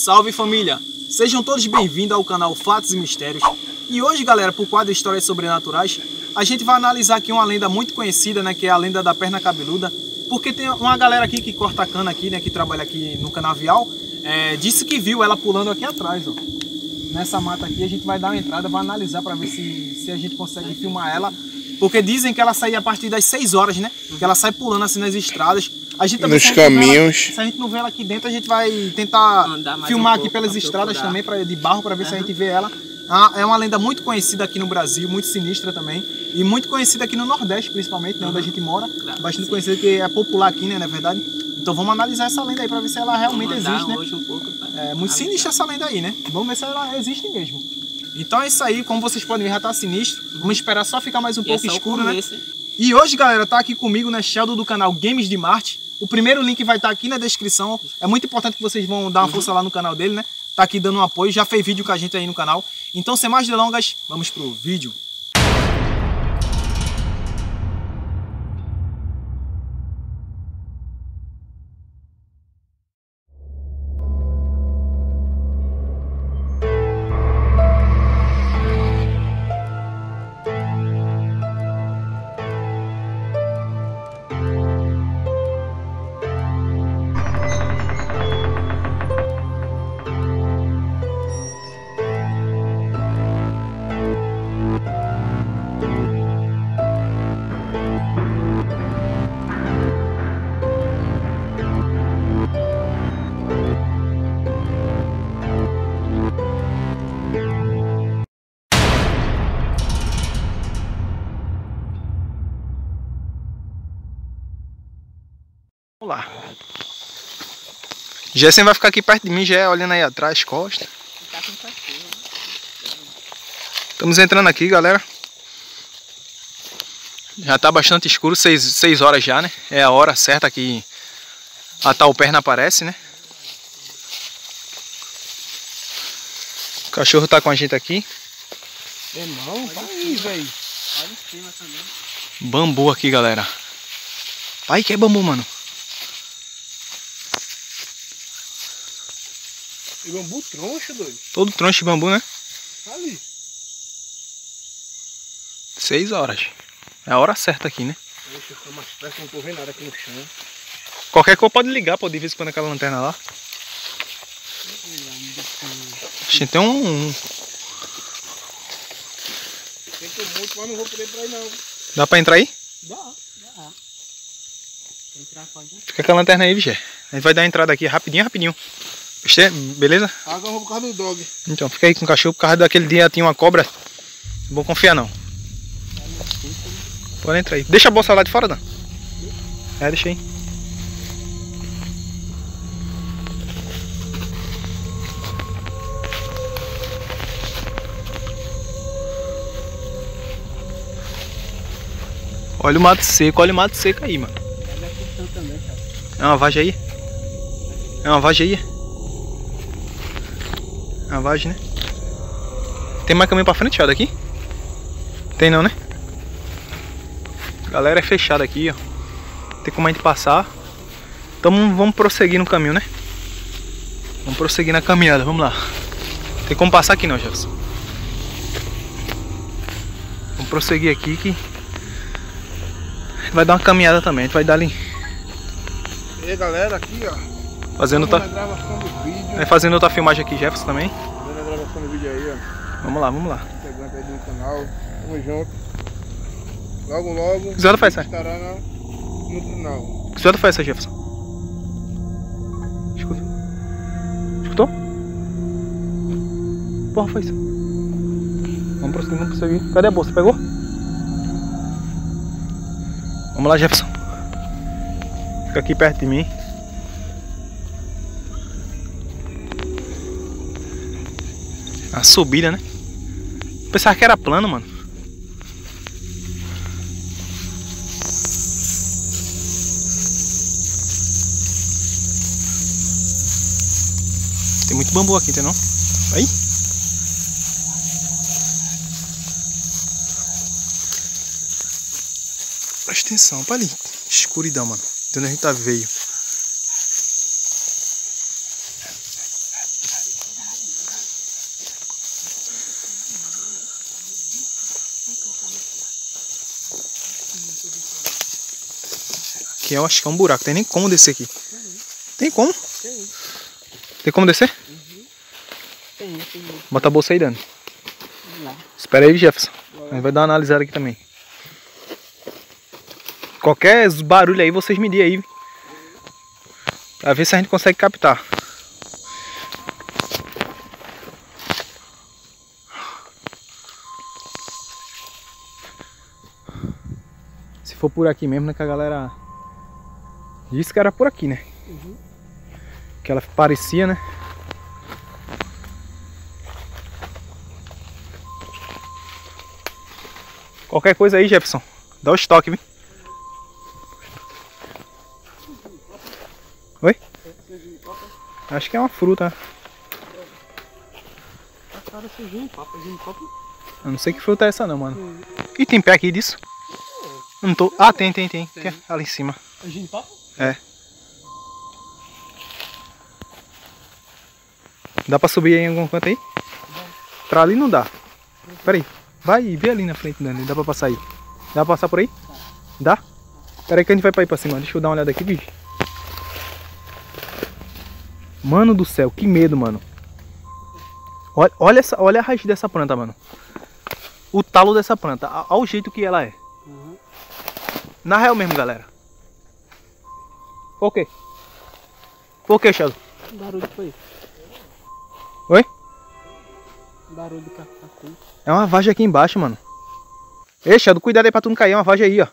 Salve família! Sejam todos bem-vindos ao canal Fatos e Mistérios. E hoje, galera, por quadro Histórias Sobrenaturais, a gente vai analisar aqui uma lenda muito conhecida, né, que é a lenda da perna cabeluda. Porque tem uma galera aqui que corta cana aqui, né, que trabalha aqui no canavial, é, disse que viu ela pulando aqui atrás, ó. Nessa mata aqui, a gente vai dar uma entrada, vai analisar para ver se, se a gente consegue filmar ela. Porque dizem que ela sai a partir das 6 horas, né? Que ela sai pulando assim nas estradas. A gente também, Nos se a gente não vê ela- caminhos. se a gente não vê ela aqui dentro, a gente vai tentar filmar um aqui pelas estradas procurar. também, pra, de barro, para ver se a gente vê ela. Ah, É uma lenda muito conhecida aqui no Brasil, muito sinistra também. E muito conhecida aqui no Nordeste, principalmente, né, onde a gente mora. Claro, Bastante sim. conhecida, que é popular aqui, né, na verdade. Então vamos analisar essa lenda aí pra ver se ela realmente existe, né? hoje um pouco pra É muito sinistra essa lenda aí, né? Vamos ver se ela existe mesmo. Então é isso aí, como vocês podem ver, já tá sinistro. Vamos esperar só ficar mais um E é pouco o escuro, né? hein? E hoje, galera, tá aqui comigo, né, Sheldon do canal Games de Marte. O primeiro link vai estar aqui na descrição. É muito importante que vocês vão dar uma força lá no canal dele, né? Tá aqui dando um apoio, já fez vídeo com a gente aí no canal. Então, sem mais delongas, vamos pro vídeo. Lá. Jessen vai ficar aqui perto de mim, já é olhando aí atrás, costa. Tá cachorro. Estamos entrando aqui, galera. Já tá bastante escuro, 6 horas já, né? É a hora certa que a tal perna aparece, né? O cachorro tá com a gente aqui. Irmão, tá aí, velho. Olha em cima também. Bambu aqui, galera. Pai, que é bambu, mano? E bambu troncho, doido. Todo troncho de bambu, né? Ali. 6 horas. É a hora certa aqui, né? Deixa eu ficar mais perto, não tô vendo nada aqui no chão. Qualquer coisa pode ligar, pô, de vez em quando aquela lanterna lá. Gente, tem um, um- Sinto muito, mas não vou poder pra aí não. Dá pra entrar aí? Dá, dá. Entrar pode entrar. Fica com a lanterna aí, Vigé. A gente vai dar a entrada aqui rapidinho, rapidinho. Este- Beleza? Água eu vou por causa do dog. Então, fica aí com o cachorro. Por causa daquele dia tinha uma cobra. Não vou confiar, não. Pode entrar aí. Deixa a bolsa lá de fora, Dan. É, deixa aí. Olha o mato seco, olha o mato seco aí, mano. É uma vagem aí? É uma vagem aí? É né? Tem mais caminho pra frente, ó, daqui? Tem não, né? Galera, é fechado aqui, ó. Tem como a gente passar. Então vamos prosseguir no caminho, né? Vamos prosseguir na caminhada, vamos lá. Tem como passar aqui não, Jefferson. Vamos prosseguir aqui que... Vai dar uma caminhada também, a gente vai dar ali... E aí, galera, aqui, ó. Fazendo outra... vídeo. Vai fazendo outra filmagem aqui, Jefferson também. Fazendo a gravação do vídeo aí, ó. Vamos lá, vamos lá. Chegando aí no canal. Tamo junto. Logo, logo. Que hora faz, sai? Estará na- no canal. Que zoada foi essa, Jefferson? Escuta. Escutou? Porra, foi isso. Vamos prosseguir, vamos prosseguir. Cadê a bolsa? Pegou? Vamos lá, Jefferson. Fica aqui perto de mim. A subida, né? Pensava que era plano, mano. Tem muito bambu aqui, entendeu? Aí. Presta atenção, pra ali. Escuridão, mano. De onde a gente tá veio. Aqui eu acho que é um buraco. Tem nem como descer aqui. Tem como? Tem, Tem como descer? tem, tem. Bota a bolsa aí, Dani. Lá. Espera aí, Jefferson. A gente vai dar uma analisada aqui também. Qualquer barulho aí, vocês medir aí. Pra ver se a gente consegue captar. Se for por aqui mesmo, né? Que a galera disse que era por aqui, né? Uhum. Que ela parecia, né? Qualquer coisa aí, Jefferson. Dá o estoque, viu? Oi? Acho que é uma fruta. A cara papo. Eu não sei que fruta é essa não, mano. E tem pé aqui disso? Não tô... Ah, tem, tem, tem. Ali em cima. É gin papo? É. Dá pra subir em algum canto aí? Pra ali não dá. Pera aí. Vai e vê ali na frente, Dani. Dá pra passar aí. Dá pra passar por aí? Dá? Pera aí que a gente vai pra ir pra cima. Deixa eu dar uma olhada aqui, bicho. Mano do céu, que medo, mano. Olha, olha, essa, olha a raiz dessa planta, mano. O talo dessa planta. Olha o jeito que ela é. Uhum. Na real mesmo, galera. Quê, Sheldon? Que barulho foi? Oi? Barulho de cacatu. É uma vagem aqui embaixo, mano. Ei, Sheldon, cuidado aí pra tu não cair. É uma vagem aí, ó.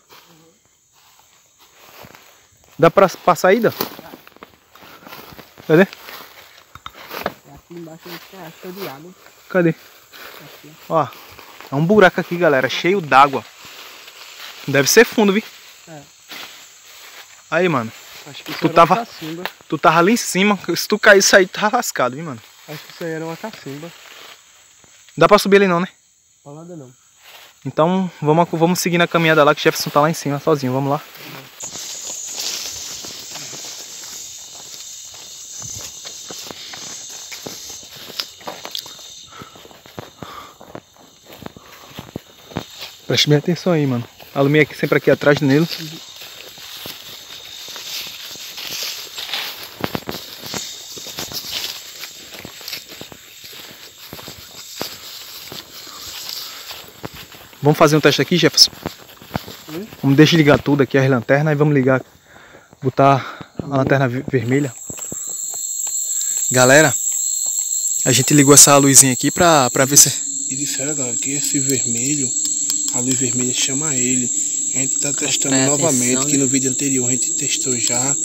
Dá pra passar aí, dá? Cadê? É aqui embaixo tá cheio de água. Cadê? Aqui. Ó. É um buraco aqui, galera. Cheio d'água. Deve ser fundo, vi? É. Aí, mano. Acho que isso Tu tava- uma cacimba. Tu tava ali em cima. Se tu cair isso aí, tá lascado, viu, mano? Acho que isso aí era uma cacimba. Dá pra subir ali não, né? Falada não. Então, vamos, vamos seguir na caminhada lá, que o Jefferson tá lá em cima sozinho. Vamos lá. Preste bem atenção aí, mano. Alumínio aqui sempre aqui atrás nele. Vamos fazer um teste aqui, Jefferson? Vamos desligar tudo aqui, as lanternas, e vamos ligar, botar a lanterna ve- vermelha. Galera, a gente ligou essa luzinha aqui pra, pra ver se... E disseram, galera, que esse vermelho, a luz vermelha chama ele. A gente tá testando Presta novamente, atenção, que né? no vídeo anterior a gente testou já.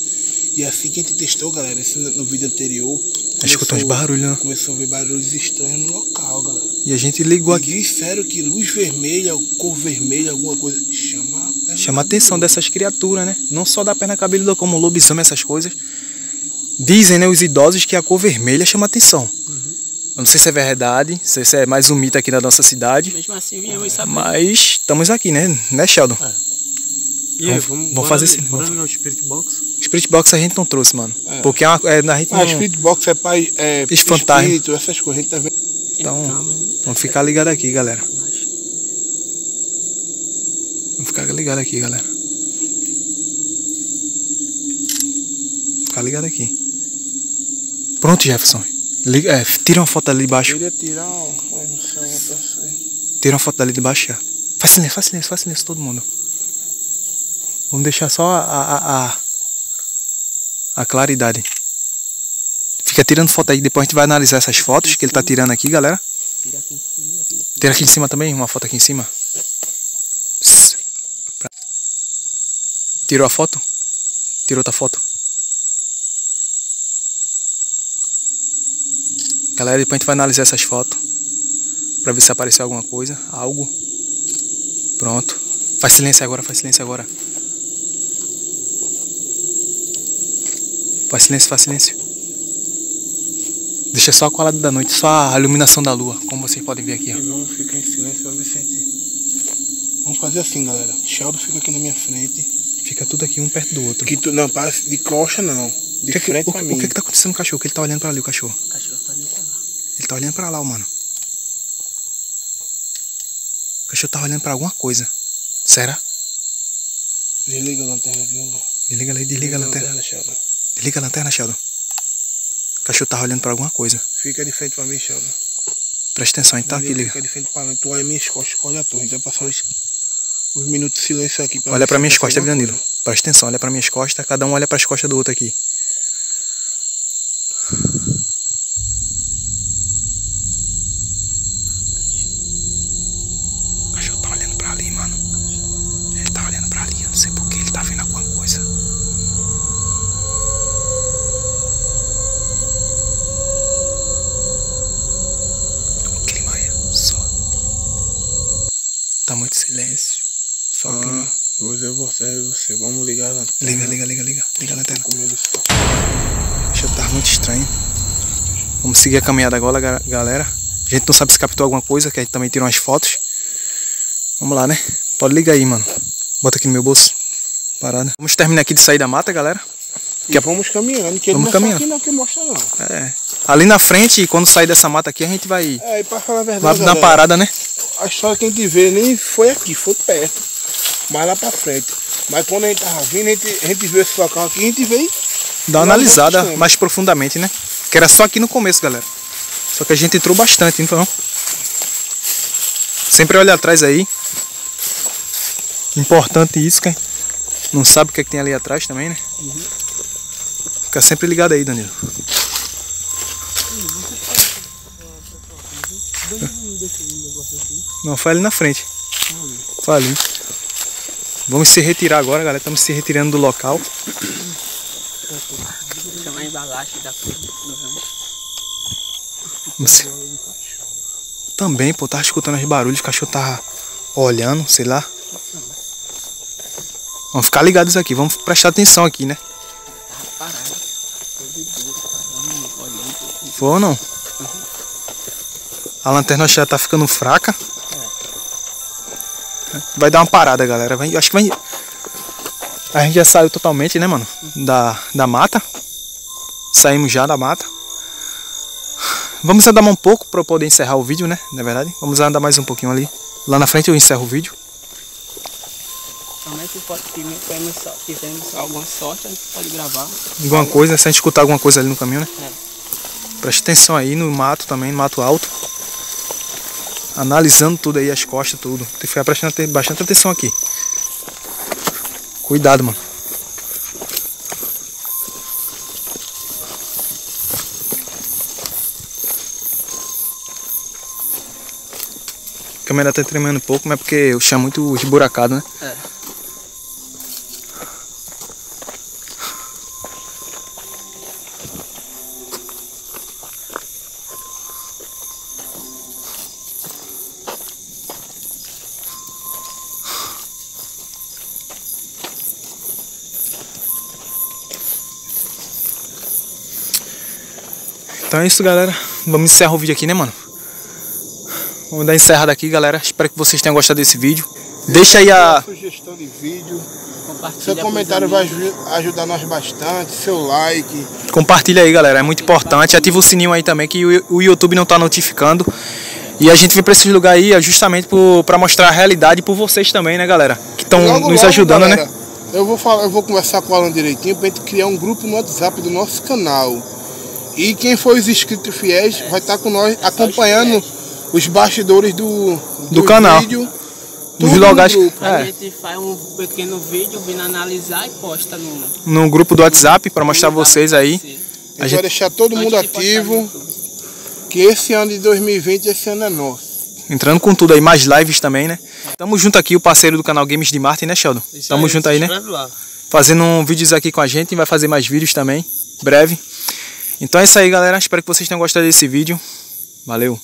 E assim que a gente testou, galera, esse no no vídeo anterior. Escutou uns barulhos, né? Começou a ver barulhos estranhos no local, galera. E a gente ligou E aqui. disseram que luz vermelha, cor vermelha, alguma coisa, chama a perna Chama a atenção dessas criaturas, né? Não só da perna cabeluda, como lobisomem, essas coisas. Dizem, né, os idosos que a cor vermelha chama atenção. Eu não sei se é verdade, não sei se é mais um mito aqui na nossa cidade. Mesmo assim, viemos saber. Mas estamos aqui, né? Né, Sheldon? E aí, Vamos- vamos bora fazer bora vamos- no Spirit Box. Spirit Box a gente não trouxe, mano. É. Porque é uma, é, a gente Ah, não... Spirit Box é pra. É, fantasma. espírito, essas coisas. A gente tá vendo. Então, Calma, vamos ficar ligado aqui, galera. Vamos ficar ligado aqui, galera. Ficar ligado aqui. Pronto, Jefferson. Liga, é, tira uma foto ali de baixo. Tirar. Tira uma foto dali de baixo já. Faz silêncio, faz silêncio, faz silêncio todo mundo. Vamos deixar só a, a, a, a claridade. Fica tirando foto aí, depois a gente vai analisar essas fotos que ele tá tirando aqui, galera. Tira aqui em cima, também, uma foto aqui em cima. Tirou a foto? Tirou outra foto? Galera, depois a gente vai analisar essas fotos. Pra ver se apareceu alguma coisa, algo. Pronto. Faz silêncio agora, faz silêncio agora. Faz silêncio, faz silêncio. Deixa só a colada da noite, só a iluminação da lua, como vocês podem ver aqui, ó. E vamos ficar em silêncio pra ver se a gente. Vamos fazer assim, galera. Sheldon fica aqui na minha frente. Fica tudo aqui um perto do outro. Que tu, não, parece de coxa não. De que, frente o, pra que- mim. o que que tá acontecendo com o cachorro? Que ele tá olhando pra ali, o cachorro. O cachorro tá ali pra lá. Ele tá olhando pra lá, ó, mano. O cachorro tá olhando pra alguma coisa. Será? Desliga a lanterna de novo. Desliga ali, desliga a lanterna. Sheldon. Desliga a lanterna, Sheldon. O cachorro tava olhando pra alguma coisa. Fica de frente pra mim, Sheldon. Presta atenção, então aqui, liga. Fica de frente pra mim. Tu olha minhas costas, olha a torre. Então passar uns, uns minutos de silêncio aqui. Olha pra minhas costas, acontece Danilo. Presta atenção, olha pra minhas costas. Cada um olha pras costas do outro aqui. Só. Ah, vou dizer você, eu e você. Vamos ligar a lanterna. Liga, liga, liga, liga. Liga a lanterna. Com medo só. Já tá muito estranho. Vamos seguir a caminhada agora, ga- galera. A gente não sabe se captou alguma coisa, que a gente também tirou umas fotos. Vamos lá, né? Pode ligar aí, mano. Bota aqui no meu bolso. Parada. Vamos terminar aqui de sair da mata, galera. E vamos caminhando, que ele Vamos não é aqui não que mostra não. É. Ali na frente, quando sair dessa mata aqui, a gente vai É, e pra falar a lá verdade, na galera, parada, né? a história que a gente vê nem foi aqui, foi perto. Mais lá pra frente. Mas quando a gente tava vindo, a gente, a gente viu esse local aqui, a gente veio. Dar uma analisada mais profundamente, né? Que era só aqui no começo, galera. Só que a gente entrou bastante, então. Sempre olha atrás aí. Importante isso, que não sabe o que, é que tem ali atrás também, né? Fica sempre ligado aí, Danilo. Não, foi ali na frente. Foi ali. Vamos se retirar agora, galera. Estamos se retirando do local. Também, pô, tava escutando os barulhos, o cachorro tava olhando, sei lá. Vamos ficar ligados aqui, vamos prestar atenção aqui, né? Foi ou não? A lanterna já tá ficando fraca. Vai dar uma parada, galera. Vai, acho que vai. A gente já saiu totalmente, né, mano? Da, da mata. Saímos já da mata. Vamos andar mais um pouco para eu poder encerrar o vídeo, né? Na é verdade. Vamos andar mais um pouquinho ali. Lá na frente eu encerro o vídeo. Também se pode alguma sorte, a gente pode gravar. Alguma coisa, se a gente escutar alguma coisa ali no caminho, né? É. Preste atenção aí no mato também, no mato alto. Analisando tudo aí, as costas, tudo. Tem que ficar prestando bastante atenção aqui. Cuidado, mano. A câmera tá tremendo um pouco, mas é porque o chão é muito esburacado, né? É. Então é isso, galera. Vamos encerrar o vídeo aqui, né, mano? Vamos dar encerrada aqui, galera. Espero que vocês tenham gostado desse vídeo. Deixa aí a. Sugestão de vídeo. Seu comentário vai ajudar nós bastante. Seu like. Compartilha aí, galera. É muito importante. Ativa o sininho aí também, que o YouTube não tá notificando. E a gente vem pra esses lugares aí é justamente pra mostrar a realidade por vocês também, né, galera? Que estão nos logo, ajudando, galera, né? Eu vou, falar, eu vou conversar com o Alan direitinho pra gente criar um grupo no WhatsApp do nosso canal. E quem for os inscritos fiéis vai estar com nós acompanhando os bastidores do, Do canal. vídeo. Tudo no logais. grupo. A É, gente faz um pequeno vídeo, vindo analisar e posta no. no grupo do WhatsApp pra mostrar vocês aí. A A gente vai deixar todo mundo no ativo. Que esse ano de 2020, esse ano é nosso. Entrando com tudo aí, mais lives também, né? Tamo junto aqui, o parceiro do canal Games de Marte, né, Sheldon? Tamo junto aí, né? Fazendo um vídeos aqui com a gente e vai fazer mais vídeos também, breve. Então é isso aí, galera. Espero que vocês tenham gostado desse vídeo. Valeu!